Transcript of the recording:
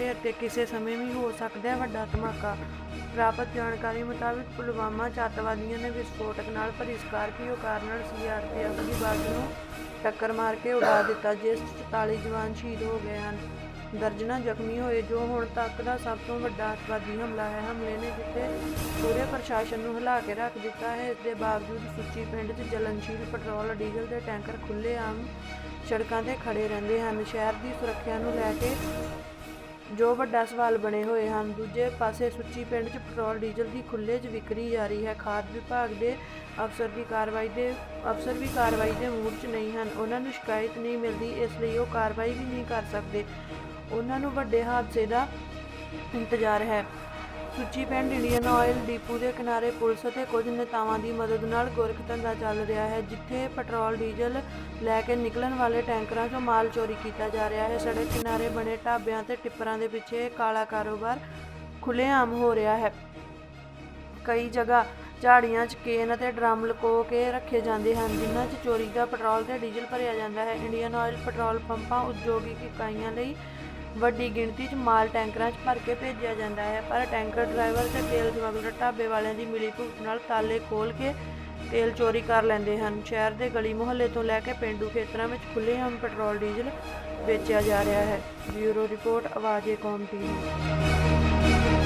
ਹੈ ਤੇ ਕਿਸੇ ਸਮੇਂ ਵੀ ਹੋ ਸਕਦਾ ਹੈ। ਵੱਡਾ ਧਮਾਕਾ ਪ੍ਰਾਪਤ ਜਾਣਕਾਰੀ ਮੁਤਾਬਕ ਪੁਲਵਾਮਾ 'ਚ ਅੱਤਵਾਦੀਆਂ ਨੇ ਵਿਸਫੋਟਕ ਨਾਲ ਭਰੀ ਸਕਾਰਪੀਓ ਕਾਰ ਨਾਲ ਸੀਆਰਪੀਐਫ ਦੀ ਬੱਸ ਨੂੰ ਟੱਕਰ ਮਾਰ ਕੇ ਉਡਾ ਦਿੱਤਾ, ਜਿਸ 'ਚ 44 ਜਵਾਨ ਸ਼ਹੀਦ ਹੋ ਗਏ ਹਨ। ਦਰਜਨਾਂ ਜ਼ਖਮੀ ਹੋਏ, ਜੋ ਹੁਣ ਤੱਕ ਦਾ ਸਭ ਤੋਂ ਵੱਡਾ ਅੱਤਵਾਦੀ ਹਮਲਾ ਹੈ। ਹਮਲੇ ਨੇ ਜਿੱਥੇ ਪੂਰੇ ਪ੍ਰਸ਼ਾਸਨ ਨੂੰ ਹਿਲਾ ਕੇ ਰੱਖ ਦਿੱਤਾ ਹੈ, ਇਸ ਦੇ ਬਾਵਜੂਦ ਸੁੱਚੀ ਪਿੰਡ 'ਚ ਜਲਨਸ਼ੀਲ ਪੈਟਰੋਲ, ਡੀਜ਼ਲ ਦੇ ਟੈਂਕਰ ਖੁੱਲ੍ਹੇਆਮ ਸੜਕਾਂ ਤੇ ਖੜੇ ਰਹਿੰਦੇ ਹਨ। ਸ਼ਹਿਰ ਦੀ ਸੁਰੱਖਿਆ ਨੂੰ ਲੈ ਕੇ ਜੋ ਵੱਡਾ ਸਵਾਲ ਬਣੇ ਹੋਏ ਹਨ, ਦੂਜੇ ਪਾਸੇ ਸੁੱਚੀ ਪਿੰਡ 'ਚ ਪੈਟਰੋਲ, ਡੀਜ਼ਲ ਦੀ ਖੁੱਲ੍ਹੇ 'ਚ ਵਿਕਰੀ ਜਾਰੀ ਹੈ। ਖਾਦ ਵਿਭਾਗ ਦੇ ਅਫਸਰ ਵੀ ਕਾਰਵਾਈ ਦੇ ਅਫਸਰ ਵੀ ਕਾਰਵਾਈ ਦੇ ਮੂਡ 'ਚ ਨਹੀਂ ਹਨ। ਉਹਨਾਂ ਨੂੰ ਸ਼ਿਕਾਇਤ ਨਹੀਂ ਮਿਲਦੀ, ਇਸ ਲਈ ਉਹ ਕਾਰਵਾਈ ਵੀ ਨਹੀਂ ਕਰ ਸਕਦੇ। ਉਹਨਾਂ ਨੂੰ ਵੱਡੇ ਹਾਦਸੇ ਦਾ ਇੰਤਜ਼ਾਰ ਹੈ। ਸੁੱਚੀ ਪਿੰਡ ਇੰਡੀਅਨ ਆਇਲ ਡਿਪੂ ਦੇ ਕਿਨਾਰੇ ਪੁਲਿਸ ਅਤੇ ਕੁਝ ਨੇਤਾਵਾਂ ਦੀ ਮਦਦ ਨਾਲ ਗੋਰਖ ਧੰਦਾ ਚੱਲ ਰਿਹਾ ਹੈ, ਜਿੱਥੇ ਪੈਟਰੋਲ, ਡੀਜ਼ਲ ਲੈ ਕੇ ਨਿਕਲਣ ਵਾਲੇ ਟੈਂਕਰਾਂ 'ਚੋਂ ਮਾਲ ਚੋਰੀ ਕੀਤਾ ਜਾ ਰਿਹਾ ਹੈ। ਸੜਕ ਕਿਨਾਰੇ ਬਣੇ ਢਾਬਿਆਂ ਤੇ ਟਿੱਪਰਾਂ ਦੇ ਪਿੱਛੇ ਕਾਲਾ ਕਾਰੋਬਾਰ ਖੁੱਲ੍ਹੇਆਮ ਹੋ ਰਿਹਾ ਹੈ। ਕਈ ਜਗ੍ਹਾ ਝਾੜੀਆਂ 'ਚ ਕੇਨ ਅਤੇ ਡਰਮ ਲੁਕੋ ਕੇ ਰੱਖੇ ਜਾਂਦੇ ਹਨ, ਜਿਨ੍ਹਾਂ 'ਚ ਚੋਰੀ ਦਾ ਪੈਟਰੋਲ ਤੇ ਡੀਜ਼ਲ ਭਰਿਆ ਜਾਂਦਾ ਹੈ। ਇੰਡੀਅਨ ਆਇਲ ਪੈਟਰੋਲ ਪੰਪਾਂ ਉਦਯੋਗਿਕ ਇਕਾਈਆਂ ਲਈ ਵੱਡੀ ਗਿਣਤੀ 'ਚ ਮਾਲ ਟੈਂਕਰਾਂ 'ਚ ਭਰ ਕੇ ਭੇਜਿਆ ਜਾਂਦਾ ਹੈ, ਪਰ ਟੈਂਕਰ ਡਰਾਈਵਰ ਤੇ ਤੇਲ ਸਮਗਲਰ ਢਾਬੇ ਵਾਲਿਆਂ ਦੀ ਮਿਲੀਭੁਗਤ ਨਾਲ ਤਾਲੇ ਖੋਲ ਕੇ ਤੇਲ ਚੋਰੀ ਕਰ ਲੈਂਦੇ ਹਨ। ਸ਼ਹਿਰ ਦੇ ਗਲੀ ਮੁਹੱਲੇ ਤੋਂ ਲੈ ਕੇ ਪਿੰਡੂ ਖੇਤਰਾਂ ਵਿੱਚ ਖੁੱਲ੍ਹੇਆਮ ਪੈਟਰੋਲ, ਡੀਜ਼ਲ ਵੇਚਿਆ ਜਾ ਰਿਹਾ ਹੈ। ਬਿਊਰੋ ਰਿਪੋਰਟ, ਆਵਾਜ਼ ਆਵਾਜ਼ੇ ਕੌਮ ਟੀਵੀ।